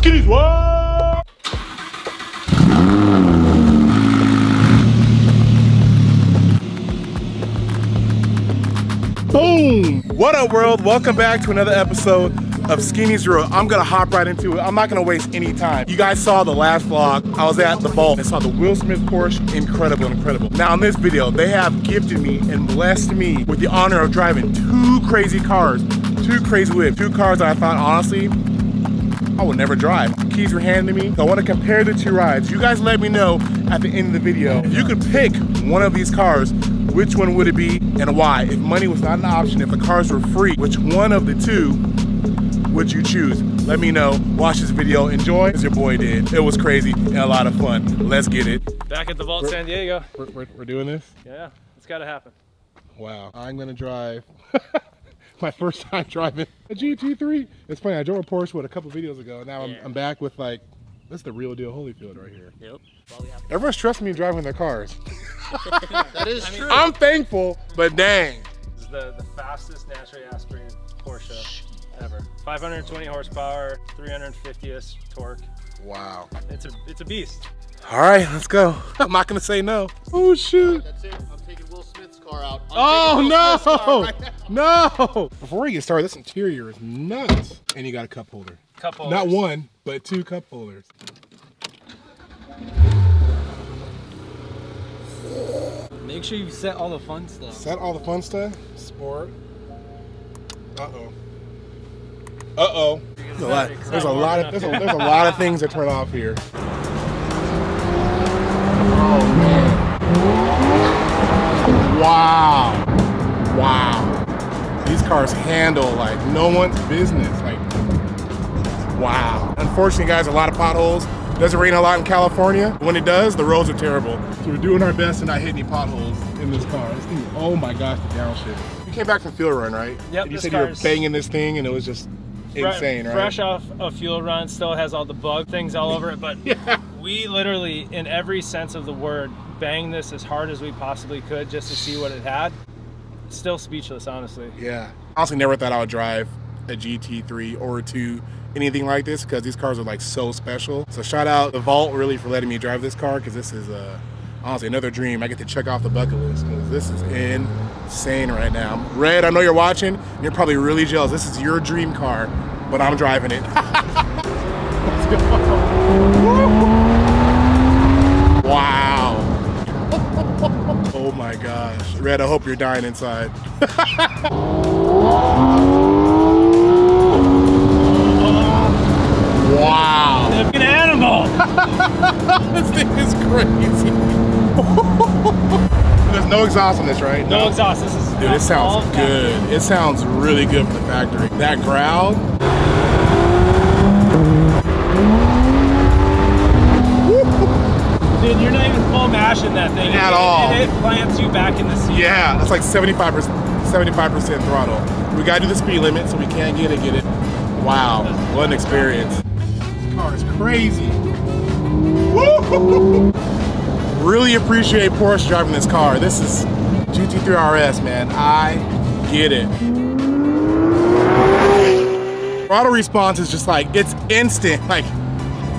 Skinny's what? Boom! What up, world? Welcome back to another episode of Skinny's World. I'm gonna hop right into it. I'm not gonna waste any time. You guys saw the last vlog. I was at the vault and saw the Will Smith Porsche. Incredible, incredible. Now, in this video, they have gifted me and blessed me with the honor of driving two crazy cars, two crazy whips, two cars that I thought, honestly, I would never drive. Keys were handed to me. I want to compare the two rides. You guys let me know at the end of the video. If you could pick one of these cars, which one would it be and why? If money was not an option, if the cars were free, which one of the two would you choose? Let me know. Watch this video. Enjoy, as your boy did. It was crazy and a lot of fun. Let's get it. Back at the Vault San Diego. We're, we're, we're doing this? Yeah, it's got to happen. Wow. I'm going to drive. My first time driving a GT3. It's funny, I drove a Porsche with a couple videos ago. Now I'm, Yeah. I'm back with like, this is the real deal Holyfield right here. Yep. Everyone's trusting me driving their cars. That is true. I'm thankful, but dang. This is the, the fastest naturally aspirated Porsche ever. 520 horsepower, 350th torque. Wow. It's a it's a beast. All right, let's go. I'm not gonna say no. Oh shoot. That's it. I'm taking Will Smith's car out. I'm Oh taking Will Smith's car no! right. No! Before we get started, this interior is nuts. And you got a cup holder. Cup holder. Not one, but two cup holders. Make sure you set all the fun stuff. Is that all the fun stuff? Sport. Uh-oh. Uh-oh. There's a lot. There's a lot of there's a, there's a lot of things that turn off here. Oh man. Wow. Wow. These cars handle like no one's business. Like wow. Unfortunately, guys, a lot of potholes. Doesn't rain a lot in California. When it does, the roads are terrible. So we're doing our best to not hit any potholes in this car. This thing, oh my gosh, the downshift. You came back from Fuel Run, right? Yep, And you said you were banging this thing and it was just insane, right? Fresh off a fuel run, still has all the bug things all over it, but Yeah. we literally, in every sense of the word, banged this as hard as we possibly could just to see what it had. Still speechless, honestly. Yeah. Honestly, never thought I would drive a GT3 or a 2, anything like this, because these cars are like so special. So shout out the Vault really for letting me drive this car, because this is uh, honestly another dream. I get to check off the bucket list, because this is insane right now. Red, I know you're watching. You're probably really jealous. This is your dream car, but I'm driving it. Wow. Oh my gosh. Red, I hope you're dying inside. Wow. Look an animal! this thing is crazy. There's no exhaust on this, right? No exhaust. This is Dude, it sounds good. It sounds really good from the factory. That growl. Dude, you're not even full mashing that thing. At It- all. It, it plants you back in the seat. Yeah, that's like 75%, 75% throttle. We gotta do the speed limit, so we can't get it, get it. Wow, what an experience. Car is crazy. Really appreciate Porsche driving this car. This is GT3 RS, man. I get it. Throttle response is just like, it's instant, like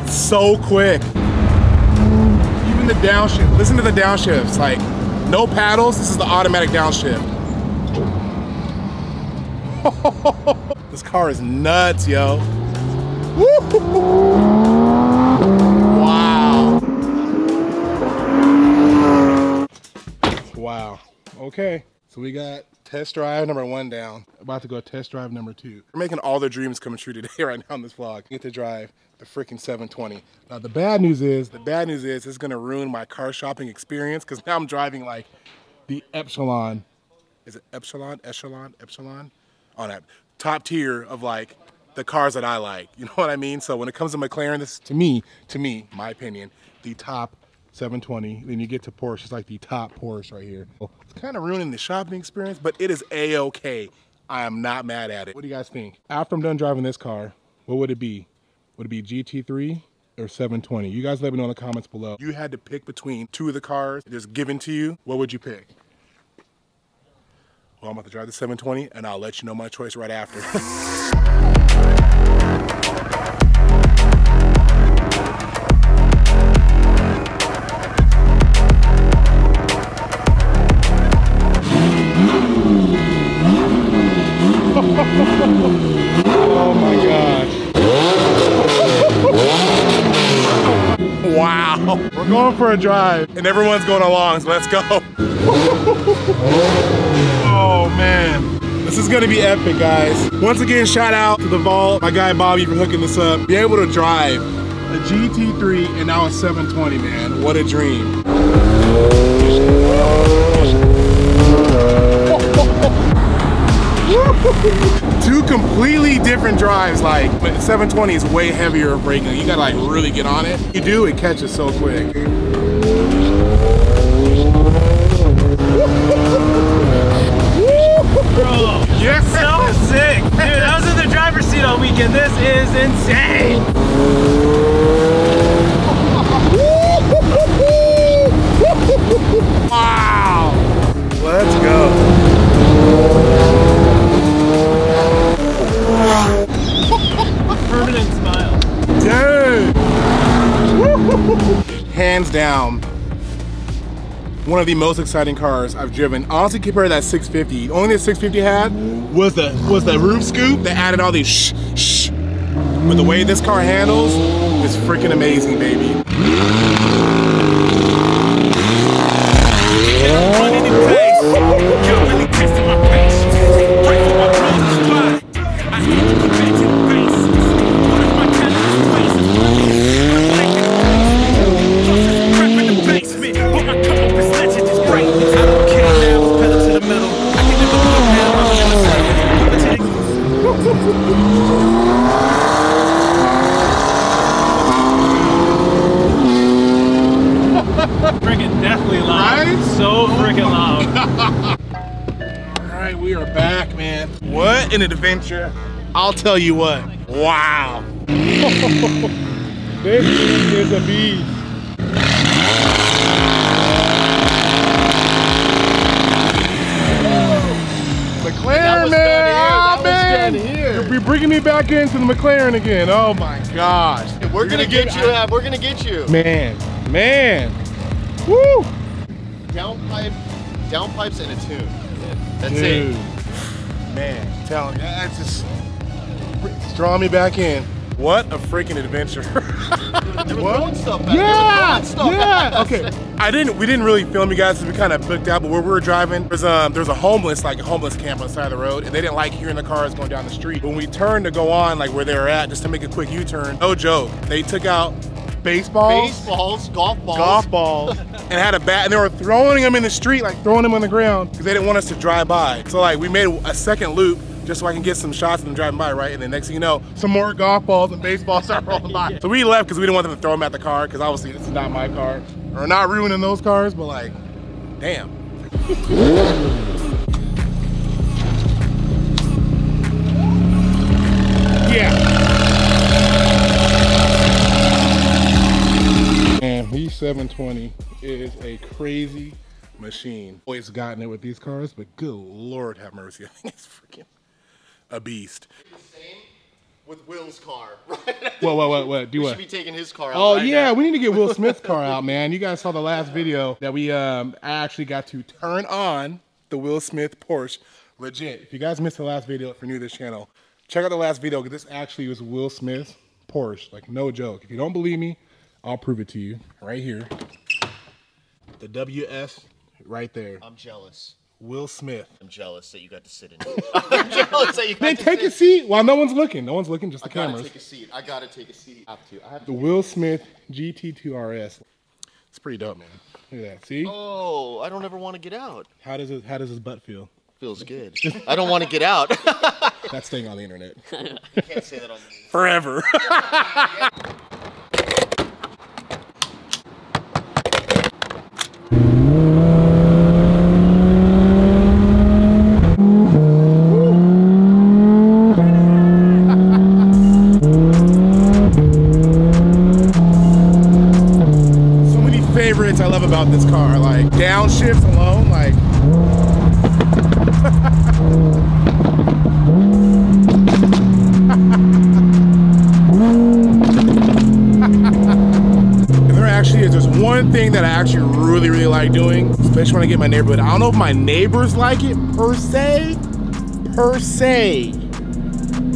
so quick. Even the downshift, listen to the downshifts, like no paddles, this is the automatic downshift. this car is nuts, yo. Wow. Wow. Okay. So we got test drive number one down. About to go test drive number two. We're making all the dreams come true today right now in this vlog. Get to drive the freaking 720. Now the bad news is, the bad news is it's gonna ruin my car shopping experience because now I'm driving like the Epsilon. Is it Epsilon? Echelon? Epsilon? On that top tier of like the cars that I like. You know what I mean? So when it comes to McLaren, this is to me, to me, my opinion, the top 720. Then you get to Porsche, it's like the top Porsche right here. It's kind of ruining the shopping experience, but it is a-okay. I am not mad at it. What do you guys think? After I'm done driving this car, what would it be? Would it be GT3 or 720? You guys let me know in the comments below. You had to pick between two of the cars just given to you. What would you pick? Well, I'm about to drive the 720 and I'll let you know my choice right after. going for a drive, and everyone's going along, so let's go. oh man. This is gonna be epic, guys. Once again, shout out to the Vault, my guy Bobby for hooking this up. Be able to drive a GT3 and now a 720, man. What a dream. Two completely different drives, like, but 720 is way heavier of braking. You gotta like really get on it. You do, it catches so quick. Bro, Yes! so sick. Dude, I was in the driver's seat all weekend. This is insane. Wow! Let's go. Hands down, one of the most exciting cars I've driven. Honestly, compared to that 650, the only thing the 650 had was the was the roof scoop that added all these shh shh. But the way this car handles is freaking amazing, baby. Right, we are back, man. What an adventure. I'll tell you what. Wow. this is a beast. McLaren, man. here. Ah, man. You're bringing me back into the McLaren again. Oh my gosh. We're You're gonna get you. uh, We're gonna get you. Man, man. Woo. Downpipe, downpipes, and a tune. That's Dude. it. Man, tell me, that's just draw me back in. What a freaking adventure. What? throwing stuff back. yeah, They were yeah. stuff. Okay, I didn't. We didn't really film you guys. 'cause We kind of booked out. But where we were driving, there's um, there's a homeless like a homeless camp on the side of the road, and they didn't like hearing the cars going down the street. When we turned to go on like where they were at, just to make a quick U-turn, no joke, they took out baseballs. Baseballs, golf balls. golf balls. And had a bat and they were throwing them in the street like throwing them on the ground because they didn't want us to drive by. So like we made a second loop just so I can get some shots of them driving by right? And then next thing you know some more golf balls and baseballs start rolling by. So we left because we didn't want them to throw them at the car because obviously this is not my car. Or not ruining those cars but like damn. Yeah And V720 is a crazy machine. Always gotten it with these cars, but good lord have mercy. I think it's freaking a beast. Same with Will's car. What, what, what, what? Do we what? should be taking his car out. Oh right yeah, now. we need to get Will Smith's car out, man. You guys saw the last video that we um actually got to turn on the Will Smith Porsche. Legit. If you guys missed the last video, if you're new to this channel, check out the last video because this actually was Will Smith's Porsche. Like no joke. If you don't believe me, I'll prove it to you right here. The WS right there. I'm jealous. Will Smith. I'm jealous that you got to sit in it. I'm jealous that you got Man, to take sit. a seat while no one's looking. No one's looking, just the I gotta cameras. take a seat. I gotta take a seat. I have to. I have The to. Will Smith GT2 RS. It's pretty dope, man. Look at that. See? Oh, I don't ever want to get out. How does it? How does his butt feel? Feels good. I don't want to get out. That's staying on the internet Can't say that on. the internet. forever. About this car, like downshifts alone, like If there actually is, there's one thing that I actually really, really like doing, especially when I get my neighborhood. I don't know if my neighbors like it per se, per se,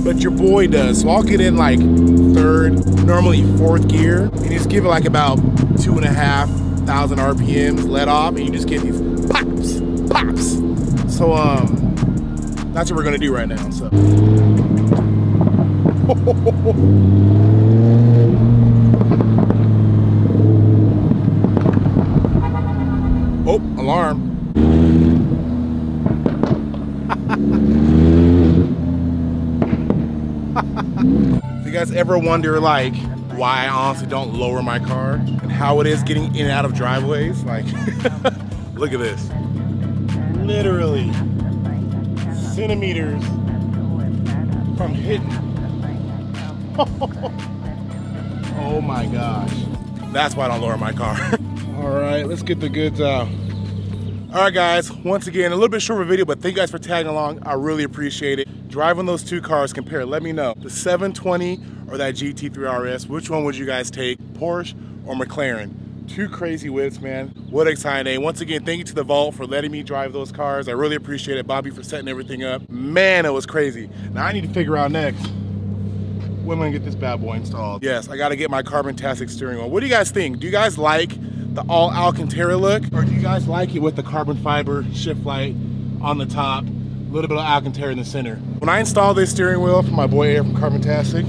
but your boy does. So I'll get in like third, normally fourth gear, and just give it like about two and a half thousand RPMs let off, and you just get these pops, pops. So um, that's what we're gonna do right now. So. Oh, alarm. if you guys ever wonder like why I honestly don't lower my car and how it is getting in and out of driveways, like look at this. Literally centimeters from hitting. oh my gosh. That's why I don't lower my car. All right, let's get the goods out. All right, guys, once again, a little bit shorter video, but thank you guys for tagging along. I really appreciate it. Driving those two cars, compare. Let me know. The 720 or that GT3 RS, which one would you guys take? Porsche or McLaren? Two crazy whips, man. What exciting day. Once again, thank you to the Vault for letting me drive those cars. I really appreciate it. Bobby for setting everything up. Man, it was crazy. Now I need to figure out next when am I gonna get this bad boy installed? Yes, I gotta get my carbon-tastic steering wheel. What do you guys think? Do you guys like the all Alcantara look? Or do you guys like it with the carbon fiber shift light on the top, a little bit of Alcantara in the center? When I install this steering wheel for my boy Eric from Carbon-tastic,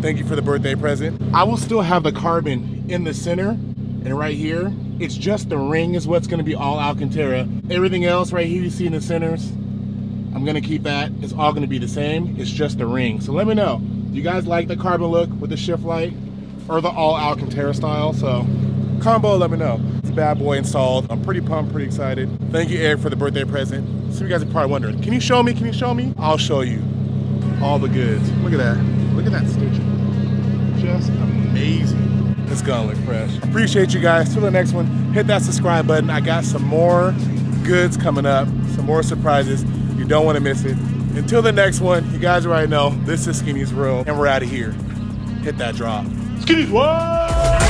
thank you for the birthday present, I will still have the carbon in the center and right here, it's just the ring is what's gonna be all Alcantara. Everything else right here you see in the centers, I'm gonna keep that. It's all gonna be the same. It's just the ring. So let me know. Do you guys like the carbon look with the shift light or the all Alcantara style? So combo, let me know. It's bad boy installed. I'm pretty pumped, pretty excited. Thank you, Eric, for the birthday present. Of you guys are probably wondering, can you show me? Can you show me? I'll show you all the goods. Look at that. Look at that stitching. Just amazing. It's gonna look fresh. Appreciate you guys. Till the next one, hit that subscribe button. I got some more goods coming up, some more surprises. You don't want to miss it. Until the next one, you guys already know this is Skinny's World, and we're out of here. Hit that drop. Skinny's World!